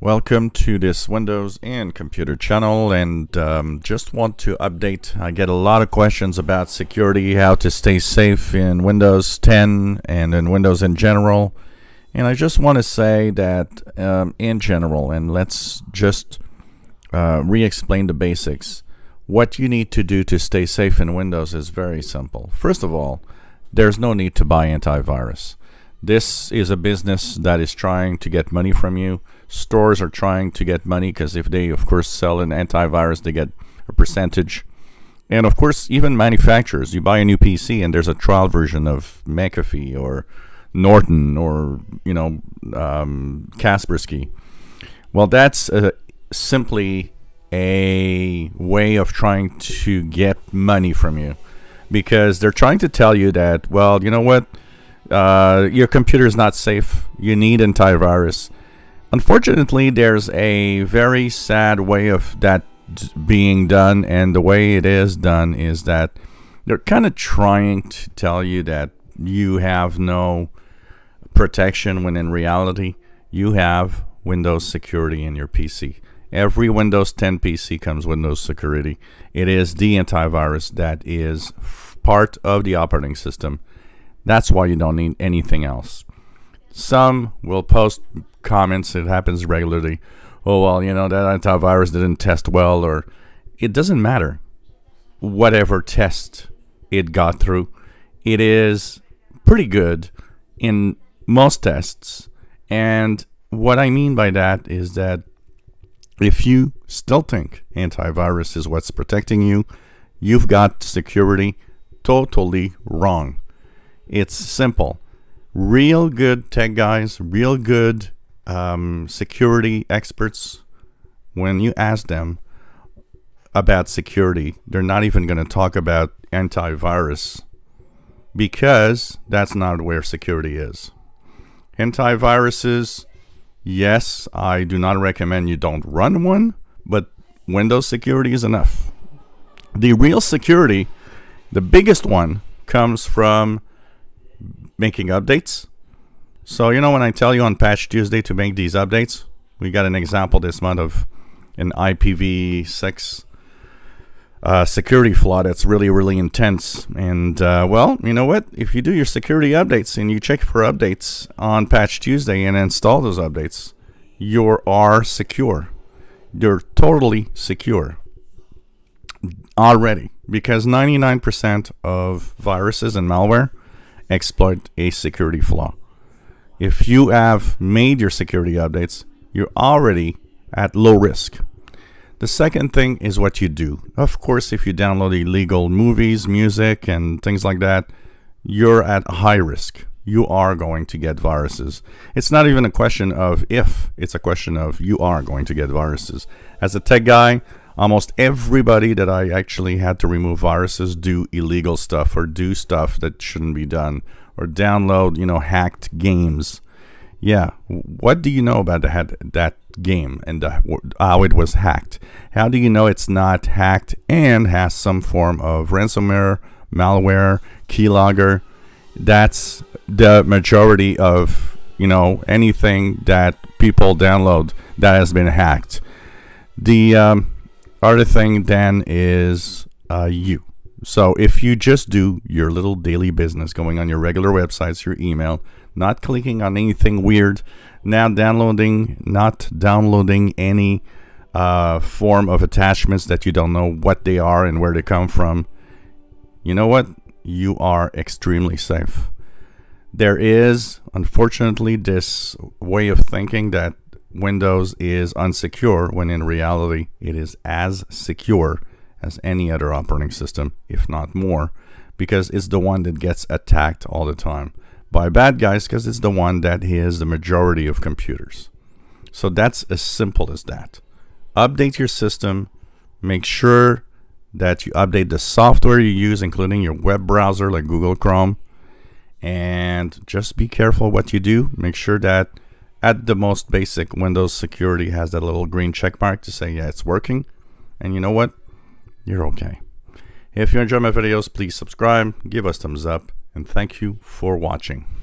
Welcome to this Windows and computer channel and um, just want to update. I get a lot of questions about security, how to stay safe in Windows 10 and in Windows in general. And I just want to say that um, in general, and let's just uh, re-explain the basics. What you need to do to stay safe in Windows is very simple. First of all, there's no need to buy antivirus. This is a business that is trying to get money from you. Stores are trying to get money because if they, of course, sell an antivirus, they get a percentage. And of course, even manufacturers, you buy a new PC and there's a trial version of McAfee or Norton or, you know, um, Kaspersky. Well, that's uh, simply a way of trying to get money from you because they're trying to tell you that, well, you know what? Uh, your computer is not safe. You need antivirus. Unfortunately, there's a very sad way of that being done, and the way it is done is that they're kind of trying to tell you that you have no protection when in reality you have Windows security in your PC. Every Windows 10 PC comes Windows security. It is the antivirus that is part of the operating system that's why you don't need anything else. Some will post comments, it happens regularly. Oh, well, you know, that antivirus didn't test well, or it doesn't matter. Whatever test it got through, it is pretty good in most tests. And what I mean by that is that if you still think antivirus is what's protecting you, you've got security totally wrong. It's simple. Real good tech guys, real good um, security experts, when you ask them about security, they're not even going to talk about antivirus because that's not where security is. Antiviruses, yes, I do not recommend you don't run one, but Windows security is enough. The real security, the biggest one, comes from making updates. So, you know, when I tell you on Patch Tuesday to make these updates, we got an example this month of an IPv6 uh, security flaw that's really, really intense. And, uh, well, you know what? If you do your security updates and you check for updates on Patch Tuesday and install those updates, you are secure. You're totally secure already because 99% of viruses and malware exploit a security flaw. If you have made your security updates, you're already at low risk. The second thing is what you do. Of course, if you download illegal movies, music, and things like that, you're at high risk. You are going to get viruses. It's not even a question of if, it's a question of you are going to get viruses. As a tech guy, almost everybody that I actually had to remove viruses do illegal stuff or do stuff that shouldn't be done or download, you know, hacked games. Yeah, what do you know about the, that game and the, how it was hacked? How do you know it's not hacked and has some form of ransomware, malware, keylogger? That's the majority of, you know, anything that people download that has been hacked. The um, other thing then is uh, you. So if you just do your little daily business, going on your regular websites, your email, not clicking on anything weird, now downloading, not downloading any uh, form of attachments that you don't know what they are and where they come from, you know what? You are extremely safe. There is, unfortunately, this way of thinking that Windows is unsecure when in reality it is as secure as any other operating system, if not more, because it's the one that gets attacked all the time by bad guys because it's the one that is the majority of computers. So that's as simple as that. Update your system, make sure that you update the software you use, including your web browser like Google Chrome, and just be careful what you do. Make sure that at the most basic, Windows security has that little green check mark to say, yeah, it's working. And you know what? You're okay. If you enjoy my videos, please subscribe, give us thumbs up, and thank you for watching.